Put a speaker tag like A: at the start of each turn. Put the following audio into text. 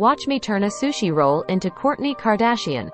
A: Watch me turn a sushi roll into Courtney Kardashian.